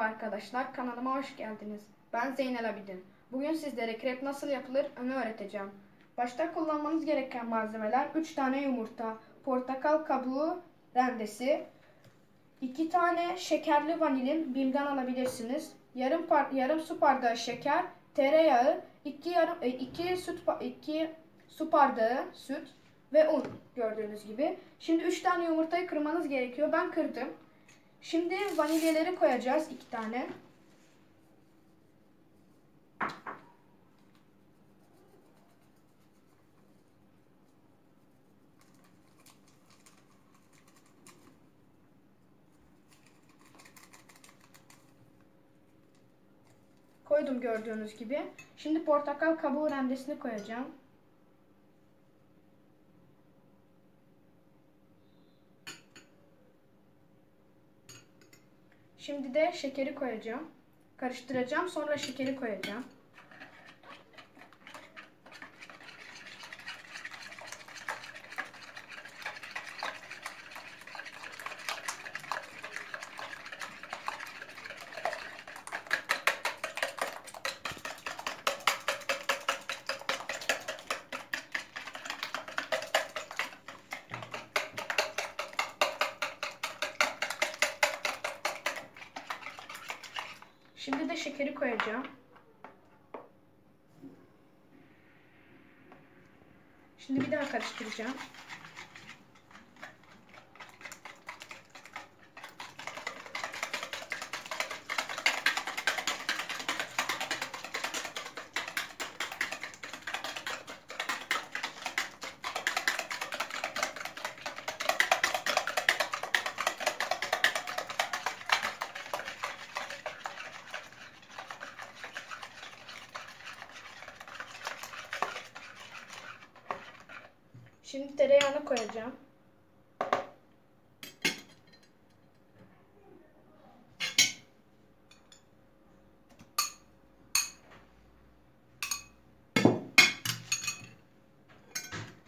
Merhaba arkadaşlar, kanalıma hoş geldiniz. Ben Zeynel Abidin. Bugün sizlere krep nasıl yapılır onu öğreteceğim. Başta kullanmanız gereken malzemeler 3 tane yumurta, portakal kabuğu rendesi, 2 tane şekerli vanilin bimden alabilirsiniz. Yarım par yarım su bardağı şeker, tereyağı, 2 yarım 2 süt 2 su bardağı süt ve un gördüğünüz gibi. Şimdi 3 tane yumurtayı kırmanız gerekiyor. Ben kırdım. Şimdi vanilyaları koyacağız iki tane. Koydum gördüğünüz gibi. Şimdi portakal kabuğu rendesini koyacağım. Şimdi de şekeri koyacağım. Karıştıracağım. Sonra şekeri koyacağım. Şimdi de şekeri koyacağım. Şimdi bir daha karıştıracağım. Şimdi tereyağını koyacağım.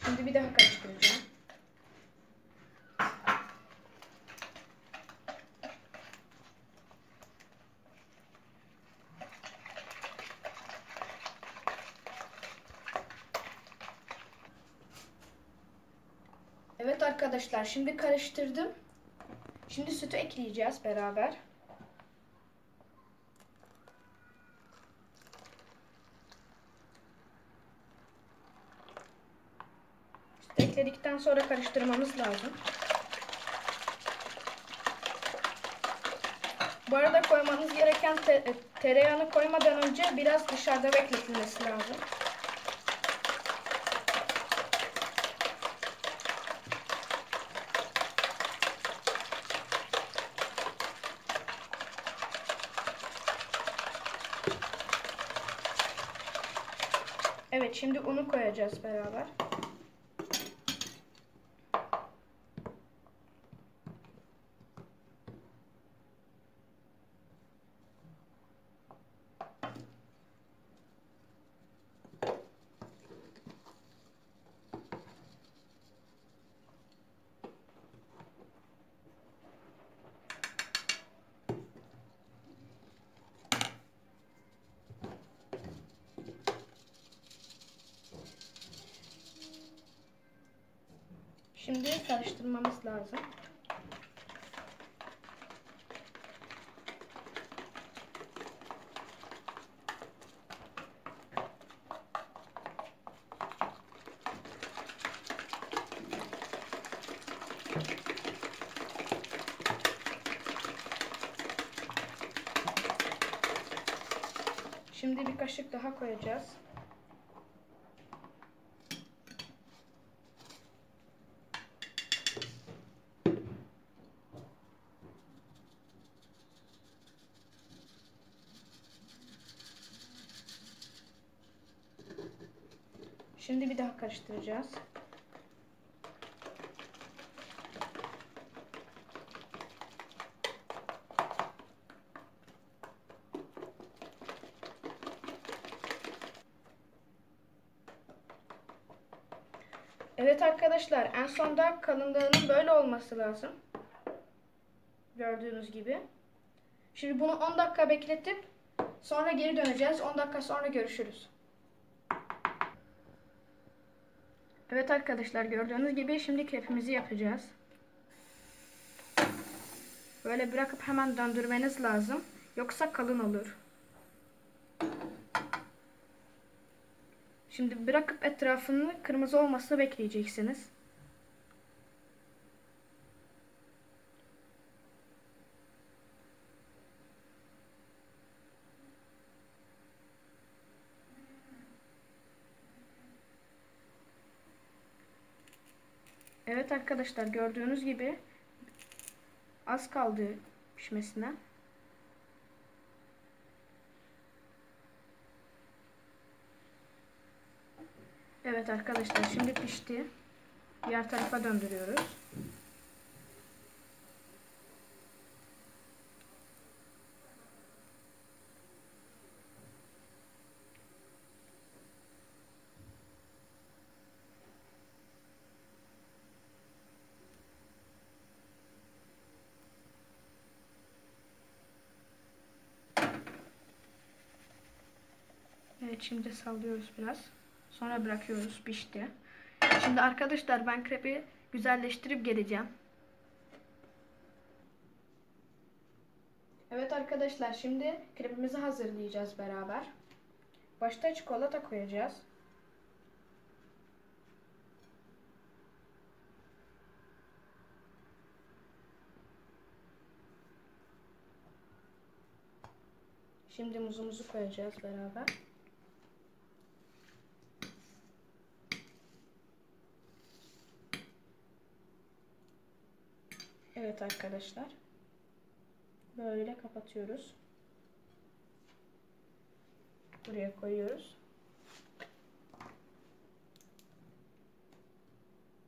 Şimdi bir daha karıştıracağım. Evet arkadaşlar şimdi karıştırdım. Şimdi sütü ekleyeceğiz beraber. Sütü ekledikten sonra karıştırmamız lazım. Bu arada koymanız gereken te tereyağını koymadan önce biraz dışarıda bekletilmesi lazım. Evet şimdi unu koyacağız beraber. Şimdi karıştırmamız lazım. Şimdi bir kaşık daha koyacağız. Şimdi bir daha karıştıracağız. Evet arkadaşlar en sonda kalınlığının böyle olması lazım. Gördüğünüz gibi. Şimdi bunu 10 dakika bekletip sonra geri döneceğiz. 10 dakika sonra görüşürüz. Evet arkadaşlar gördüğünüz gibi şimdi krepimizi yapacağız. Böyle bırakıp hemen döndürmeniz lazım. Yoksa kalın olur. Şimdi bırakıp etrafını kırmızı olmasını bekleyeceksiniz. Evet arkadaşlar gördüğünüz gibi az kaldı pişmesine. Evet arkadaşlar şimdi pişti. Diğer tarafa döndürüyoruz. Evet şimdi sallıyoruz biraz. Sonra bırakıyoruz pişti. Şimdi arkadaşlar ben krepi güzelleştirip geleceğim. Evet arkadaşlar şimdi krepimizi hazırlayacağız beraber. Başta çikolata koyacağız. Şimdi muzumuzu koyacağız beraber. Evet arkadaşlar. Böyle kapatıyoruz. Buraya koyuyoruz.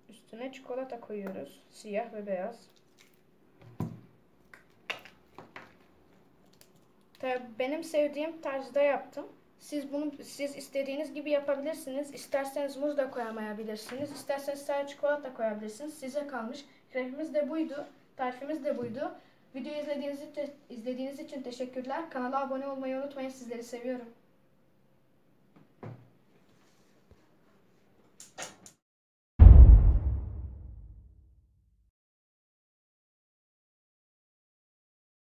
Üstüne çikolata koyuyoruz. Siyah ve beyaz. Benim sevdiğim tarzda yaptım. Siz bunu siz istediğiniz gibi yapabilirsiniz. İsterseniz muz da koyamayabilirsiniz. İsterseniz sadece çikolata koyabilirsiniz. Size kalmış. Krepimiz de buydu. Tarifimiz de buydu. Videoyu izlediğiniz izlediğiniz için teşekkürler. Kanala abone olmayı unutmayın. Sizleri seviyorum.